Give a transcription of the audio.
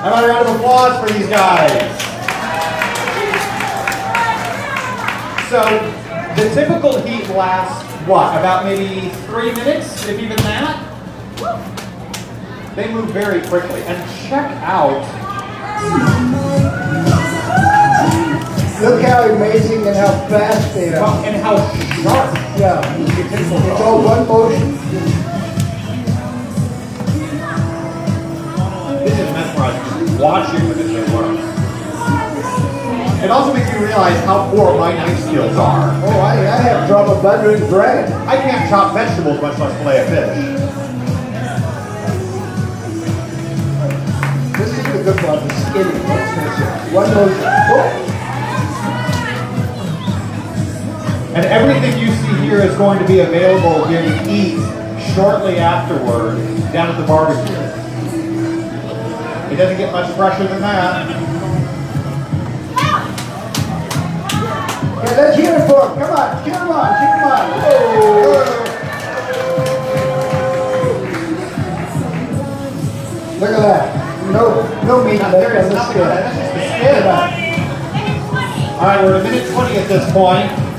How about a round of applause for these guys? So, the typical heat lasts, what, about maybe three minutes, if even that? They move very quickly. And check out Look how amazing and how fast they well, are. and how sharp Yeah, it's all one motion. Watching as they work. It also makes me realize how poor my knife skills are. Oh, I, I have trouble buttering bread. I can't chop vegetables, much less fillet a fish. This is the good one, the skinny. Let's face it. One motion. Oh, And everything you see here is going to be available here to eat shortly afterward down at the barbecue. It doesn't get much fresher than that. yeah, let's hear it for him. Come on, him on, him on. Oh. Look at that. No, no meat there on is the nothing skin. on. That's just the skin. All right, we're at a minute 20 at this point.